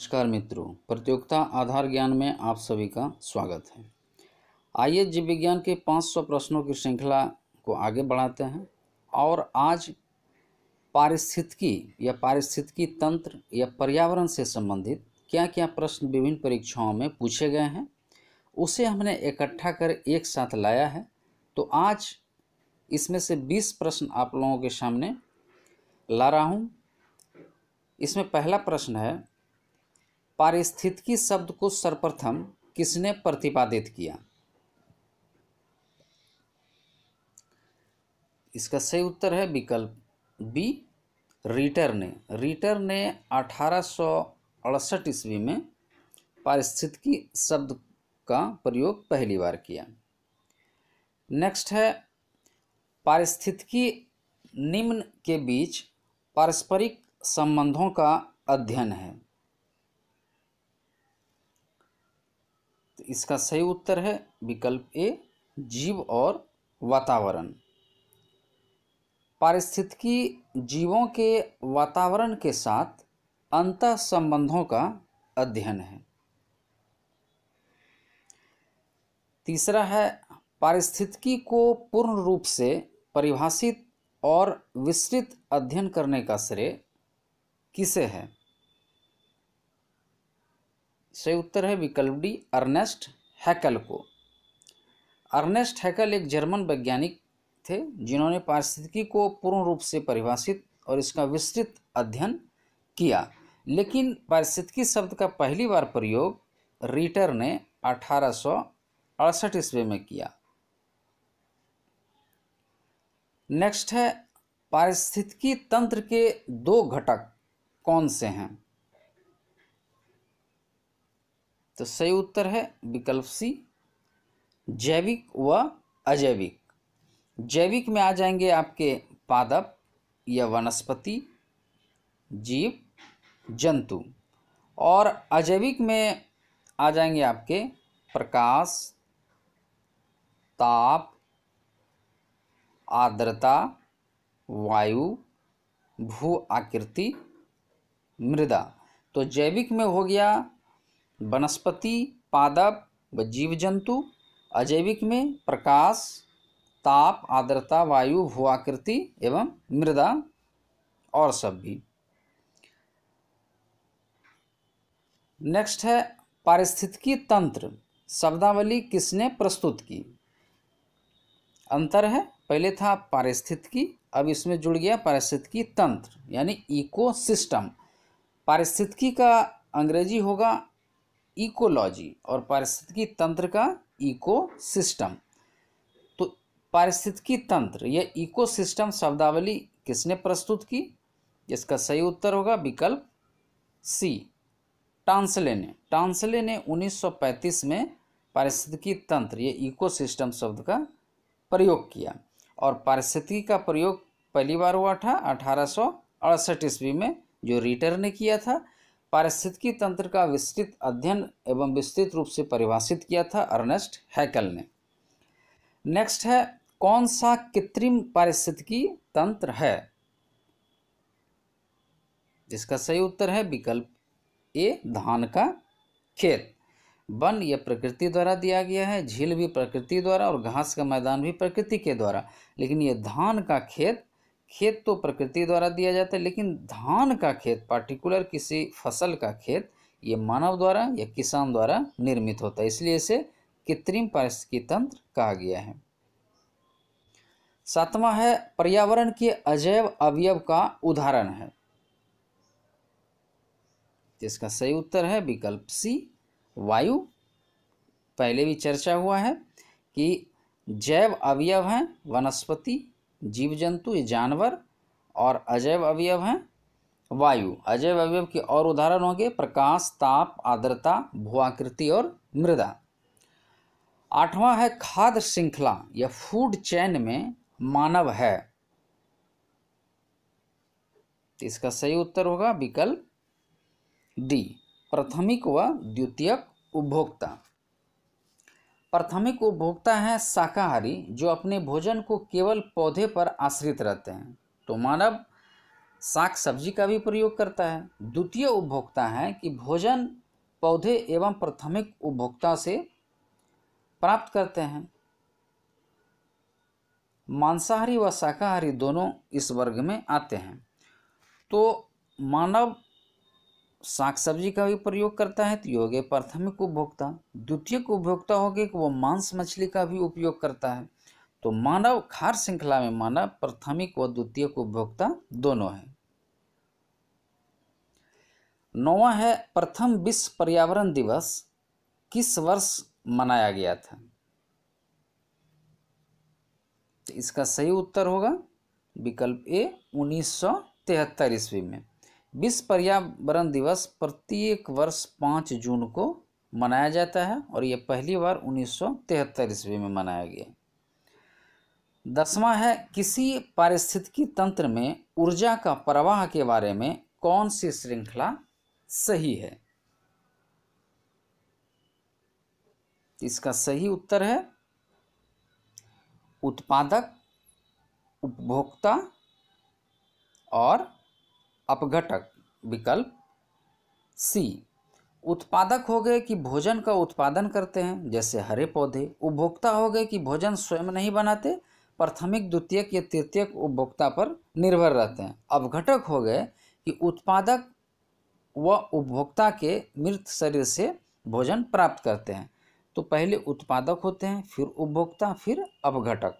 नमस्कार मित्रों, प्रतियोगिता आधार ज्ञान में आप सभी का स्वागत है। आइए जीव विज्ञान के 500 प्रश्नों की श्रृंखला को आगे बढ़ाते हैं और आज पारिस्थितिकी या पारिस्थितिकी तंत्र या पर्यावरण से संबंधित क्या क्या प्रश्न विभिन्न परीक्षाओं में पूछे गए हैं, उसे हमने इकट्ठा कर एक साथ लाया है। तो आज इसमें से 20 प्रश्न आप लोगों के सामने ला रहा हूँ। इसमें पहला प्रश्न है पारिस्थितिकी शब्द को सर्वप्रथम किसने प्रतिपादित किया? इसका सही उत्तर है विकल्प बी रीटर ने। रीटर ने अठारह सौ अड़सठ ईस्वी में पारिस्थितिकी शब्द का प्रयोग पहली बार किया। नेक्स्ट है, पारिस्थितिकी निम्न के बीच पारस्परिक संबंधों का अध्ययन है। तो इसका सही उत्तर है विकल्प ए, जीव और वातावरण। पारिस्थितिकी जीवों के वातावरण के साथ अंत संबंधों का अध्ययन है। तीसरा है, पारिस्थितिकी को पूर्ण रूप से परिभाषित और विस्तृत अध्ययन करने का श्रेय किसे है? सही उत्तर है विकल्प डी, अर्नेस्ट हैकल को। अर्नेस्ट हैकल एक जर्मन वैज्ञानिक थे, जिन्होंने पारिस्थितिकी को पूर्ण रूप से परिभाषित और इसका विस्तृत अध्ययन किया। लेकिन पारिस्थितिकी शब्द का पहली बार प्रयोग रीटर ने अठारह ईस्वी में किया। नेक्स्ट है, पारिस्थितिकी तंत्र के दो घटक कौन से हैं? तो सही उत्तर है विकल्प सी, जैविक व अजैविक। जैविक में आ जाएँगे आपके पादप या वनस्पति, जीव, जंतु। और अजैविक में आ जाएँगे आपके प्रकाश, ताप, आर्द्रता, वायु, भू आकृति, मृदा। तो जैविक में हो गया वनस्पति, पादप व जीव जंतु अजैविक में प्रकाश, ताप, आर्द्रता, वायु भू आकृति एवं मृदा और सब भी। नेक्स्ट है पारिस्थितिकी तंत्र। शब्दावली किसने प्रस्तुत की? अंतर है, पहले था पारिस्थितिकी, अब इसमें जुड़ गया पारिस्थितिकी तंत्र, यानी इकोसिस्टम पारिस्थितिकी का अंग्रेज़ी होगा इकोलॉजी और पारिस्थितिकी तंत्र का इकोसिस्टम। तो पारिस्थितिकी तंत्र या इकोसिस्टम शब्दावली किसने प्रस्तुत की? इसका सही उत्तर होगा विकल्प सी, टांसले ने। टांसले ने 1935 में पारिस्थितिकी तंत्र या इकोसिस्टम शब्द का प्रयोग किया और पारिस्थितिकी का प्रयोग पहली बार हुआ था अठारह सौ अड़सठ ईस्वी में, जो रीटर ने किया था। पारिस्थितिकी तंत्र का विस्तृत अध्ययन एवं विस्तृत रूप से परिभाषित किया था अर्नेस्ट हैकल ने। नेक्स्ट है, कौन सा कृत्रिम पारिस्थितिकी तंत्र है? जिसका सही उत्तर है विकल्प ए, धान का खेत। वन, यह प्रकृति द्वारा दिया गया है। झील भी प्रकृति द्वारा और घास का मैदान भी प्रकृति के द्वारा। लेकिन यह धान का खेत खेत तो प्रकृति द्वारा दिया जाता है, लेकिन धान का खेत पार्टिकुलर किसी फ़सल का खेत, ये मानव द्वारा या किसान द्वारा निर्मित होता है। इसलिए इसे कृत्रिम पारिस्थितिकी तंत्र कहा गया है। सातवां है, पर्यावरण के अजैव अवयव का उदाहरण है। जिसका सही उत्तर है विकल्प सी, वायु। पहले भी चर्चा हुआ है कि जैव अवयव हैं, वनस्पति जीव जंतु ये जानवर और अजैव अवयव हैं, वायु। अजैव अवयव के और उदाहरण होंगे, प्रकाश, ताप, आर्द्रता, भूआकृति और मृदा। आठवां है खाद्य श्रृंखला, या फ़ूड चैन में मानव है। इसका सही उत्तर होगा विकल्प डी, प्राथमिक व द्वितीयक उपभोक्ता। प्राथमिक उपभोक्ता हैं शाकाहारी, जो अपने भोजन को केवल पौधे पर आश्रित रहते हैं। तो मानव साग सब्ज़ी का भी प्रयोग करता है। द्वितीय उपभोक्ता है कि भोजन पौधे एवं प्राथमिक उपभोक्ता से प्राप्त करते हैं। मांसाहारी व शाकाहारी दोनों इस वर्ग में आते हैं। तो मानव साग सब्ज़ी का भी प्रयोग करता है तो ये गए प्राथमिक उपभोक्ता, द्वितीय उपभोक्ता हो गए कि वो मांस मछली का भी उपयोग करता है। तो मानव खार श्रृंखला में मानव प्राथमिक व द्वितीय उपभोक्ता दोनों है। नौवा है, प्रथम विश्व पर्यावरण दिवस, किस वर्ष मनाया गया था? तो इसका सही उत्तर होगा, विकल्प ए, उन्नीस सौ तिहत्तर ईस्वी में। विश्व पर्यावरण दिवस प्रत्येक वर्ष पाँच जून को मनाया जाता है और यह पहली बार उन्नीस सौ तिहत्तर ईस्वी में मनाया गया दसवां है, किसी पारिस्थितिकी तंत्र में ऊर्जा का प्रवाह के बारे में कौन सी श्रृंखला सही है? इसका सही उत्तर है, उत्पादक, उपभोक्ता और अपघटक विकल्प सी उत्पादक हो गए कि भोजन का उत्पादन करते हैं, जैसे हरे पौधे। उपभोक्ता हो गए कि भोजन स्वयं नहीं बनाते, प्राथमिक, द्वितीयक या तृतीयक उपभोक्ता पर निर्भर रहते हैं। अपघटक हो गए कि उत्पादक व उपभोक्ता के मृत शरीर से भोजन प्राप्त करते हैं। तो पहले उत्पादक होते हैं, फिर उपभोक्ता, फिर अपघटक।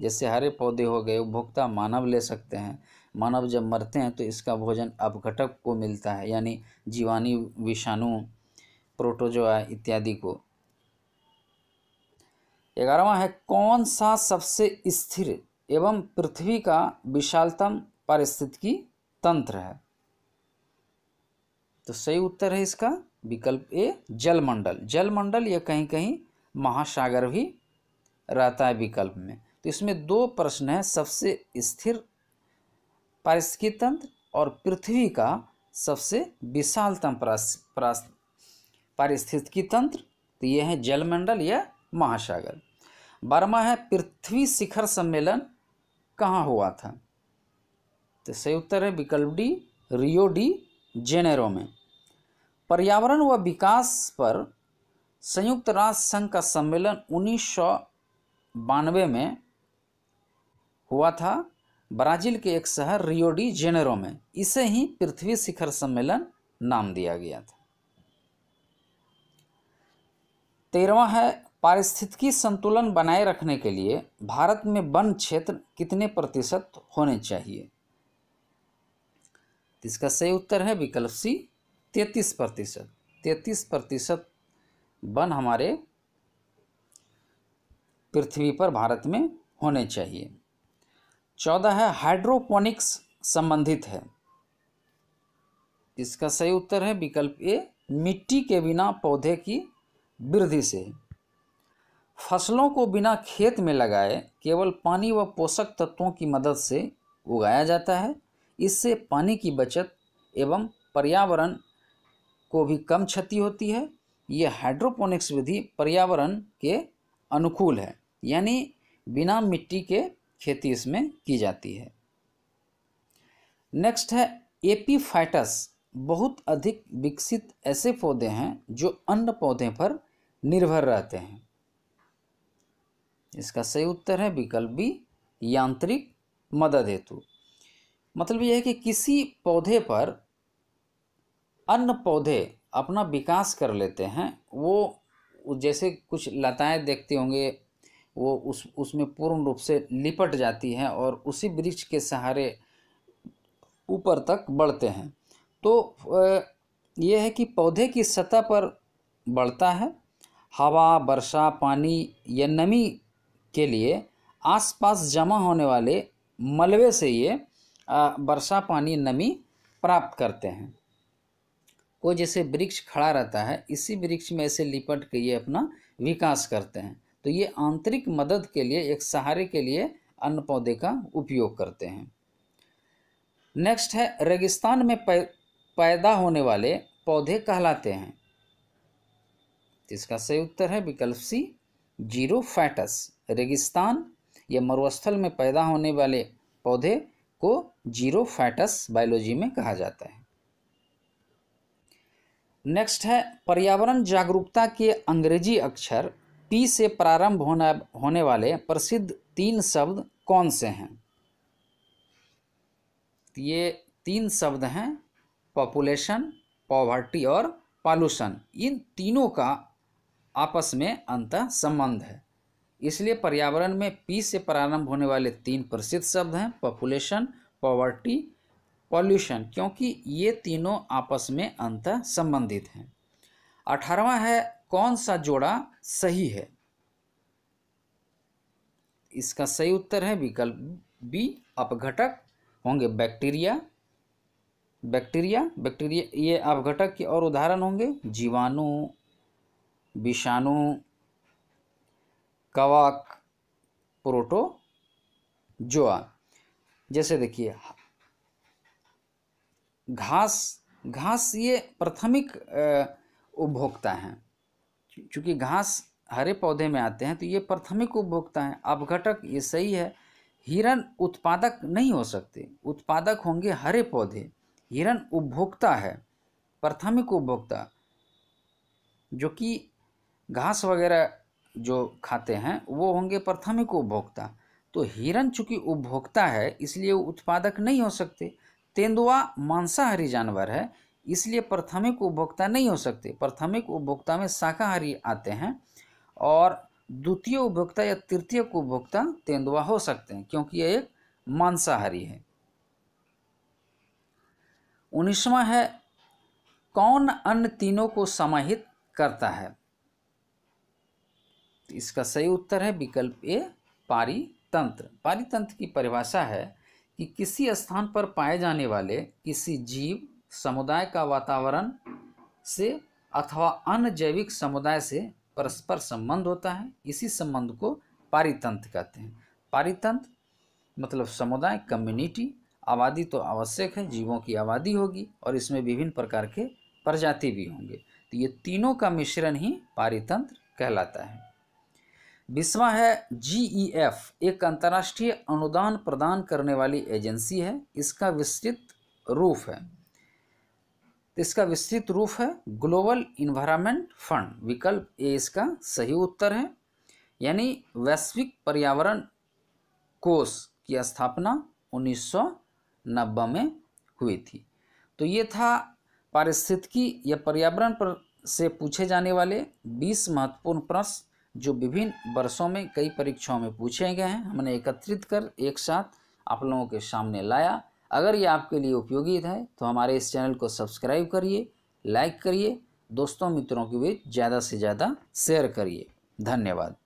जैसे हरे पौधे हो गए, उपभोक्ता मानव ले सकते हैं। मानव जब मरते हैं तो इसका भोजन अपघटक को मिलता है, यानी जीवाणु, विषाणु, प्रोटोजोआ इत्यादि को। ग्यारहवा है, कौन सा सबसे स्थिर एवं पृथ्वी का विशालतम पारिस्थितिकी तंत्र है? तो सही उत्तर है इसका विकल्प ए, जलमंडल। जलमंडल या कहीं कहीं महासागर भी रहता है विकल्प में। तो इसमें दो प्रश्न हैं, सबसे स्थिर पारिस्थितिकी तंत्र और पृथ्वी का सबसे विशालतम पारिस्थितिकी तंत्र तो ये है जलमंडल या महासागर। बारहवा है पृथ्वी शिखर सम्मेलन, कहाँ हुआ था? तो सही उत्तर है विकल्प डी, रियो डी जेनेरो में। पर्यावरण व विकास पर संयुक्त राष्ट्र संघ का सम्मेलन उन्नीस में हुआ था। ब्राज़ील के एक शहर रियोडी जेनेरो में इसे ही पृथ्वी शिखर सम्मेलन नाम दिया गया था। तेरवा है पारिस्थितिकी संतुलन बनाए रखने के लिए भारत में वन क्षेत्र कितने प्रतिशत होने चाहिए? इसका सही उत्तर है विकल्प सी, तैतीस प्रतिशत। तैतीस प्रतिशत वन हमारे पृथ्वी पर भारत में होने चाहिए। चौदह है हाइड्रोपोनिक्स संबंधित है। इसका सही उत्तर है विकल्प ए, मिट्टी के बिना पौधे की वृद्धि से। फ़सलों को बिना खेत में लगाए केवल पानी व पोषक तत्वों की मदद से उगाया जाता है। इससे पानी की बचत एवं पर्यावरण को भी कम क्षति होती है। ये हाइड्रोपोनिक्स विधि पर्यावरण के अनुकूल है, यानी बिना मिट्टी के खेती इसमें की जाती है। नेक्स्ट है एपीफाइटस बहुत अधिक विकसित ऐसे पौधे हैं जो अन्य पौधे पर निर्भर रहते हैं। इसका सही उत्तर है विकल्प बी यांत्रिक मदद हेतु। मतलब यह है कि किसी पौधे पर अन्य पौधे अपना विकास कर लेते हैं। वो जैसे कुछ लताएँ देखते होंगे वो उस, उसमें पूर्ण रूप से लिपट जाती हैं और उसी वृक्ष के सहारे ऊपर तक बढ़ते हैं। तो ये है कि पौधे की सतह पर बढ़ता है। हवा, वर्षा, पानी या नमी के लिए आसपास जमा होने वाले मलबे से ये वर्षा, पानी नमी प्राप्त करते हैं। कोई जैसे वृक्ष खड़ा रहता है, इसी वृक्ष में ऐसे लिपट के ये अपना विकास करते हैं। तो ये आंतरिक मदद के लिए, एक सहारे के लिए अन्न पौधे का उपयोग करते हैं। नेक्स्ट है, रेगिस्तान में पैदा होने वाले पौधे कहलाते हैं। इसका सही उत्तर है विकल्प सी, ज़ीरो फैटस। रेगिस्तान या मरुस्थल में पैदा होने वाले पौधे को ज़ीरो फैटस बायोलॉजी में कहा जाता है। नेक्स्ट है, पर्यावरण जागरूकता के अंग्रेज़ी अक्षर पी से प्रारंभ होना, होने वाले प्रसिद्ध तीन शब्द कौन से हैं? ये तीन शब्द हैं पॉपुलेशन पॉवर्टी और पॉल्यूशन इन तीनों का आपस में अंत संबंध है। इसलिए पर्यावरण में पी से प्रारंभ होने वाले तीन प्रसिद्ध शब्द हैं पॉपुलेशन पॉवर्टी पॉल्यूशन क्योंकि ये तीनों आपस में अंत संबंधित हैं। अठारवा है कौन सा जोड़ा सही है? इसका सही उत्तर है विकल्प बी, अपघटक होंगे बैक्टीरिया। बैक्टीरिया बैक्टीरिया, ये अपघटक के और उदाहरण होंगे। जीवाणु, विषाणु, कवक, प्रोटो जोआ जैसे देखिए, घास घास ये प्राथमिक उपभोक्ता हैं। चूँकि घास हरे पौधे में आते हैं तो ये प्राथमिक उपभोक्ता हैं। अपघटक ये सही है, हिरण उत्पादक नहीं हो सकते। उत्पादक होंगे हरे पौधे। हिरण उपभोक्ता है, प्राथमिक उपभोक्ता, जो कि घास वगैरह जो खाते हैं, वो होंगे प्राथमिक उपभोक्ता। तो हिरण चूँकि उपभोक्ता है, इसलिए वो उत्पादक नहीं हो सकते। तेंदुआ मांसाहारी जानवर है इसलिए प्राथमिक उपभोक्ता नहीं हो सकते। प्राथमिक उपभोक्ता में शाकाहारी आते हैं और द्वितीय उपभोक्ता या तृतीय उपभोक्ता तेंदुआ हो सकते हैं, क्योंकि यह एक मांसाहारी है। उन्नीसवा है, कौन अन्य तीनों को समाहित करता है? तो इसका सही उत्तर है विकल्प ए, पारितंत्र। पारितंत्र की परिभाषा है कि किसी स्थान पर पाए जाने वाले किसी जीव समुदाय का वातावरण से अथवा अन्य जैविक समुदाय से परस्पर संबंध होता है। इसी संबंध को पारितंत्र कहते हैं। पारितंत्र मतलब समुदाय कम्युनिटी आबादी तो आवश्यक है, जीवों की आबादी होगी और इसमें विभिन्न प्रकार के प्रजाति भी होंगे। तो ये तीनों का मिश्रण ही पारितंत्र कहलाता है। विश्वा है जीईएफ एक अंतर्राष्ट्रीय अनुदान प्रदान करने वाली एजेंसी है। इसका विस्तृत रूप है। तो इसका विस्तृत रूप है ग्लोबल इन्वायरमेंट फंड विकल्प ए इसका सही उत्तर है। यानी वैश्विक पर्यावरण कोष की स्थापना उन्नीस नब्बे में हुई थी। तो ये था पारिस्थितिकी या पर्यावरण पर से पूछे जाने वाले 20 महत्वपूर्ण प्रश्न जो विभिन्न वर्षों में कई परीक्षाओं में पूछे गए हैं। हमने एकत्रित कर, एक साथ आप लोगों के सामने लाया। अगर ये आपके लिए उपयोगी है तो हमारे इस चैनल को सब्सक्राइब करिए, लाइक करिए, दोस्तों मित्रों के बीच ज़्यादा से ज़्यादा शेयर करिए। धन्यवाद।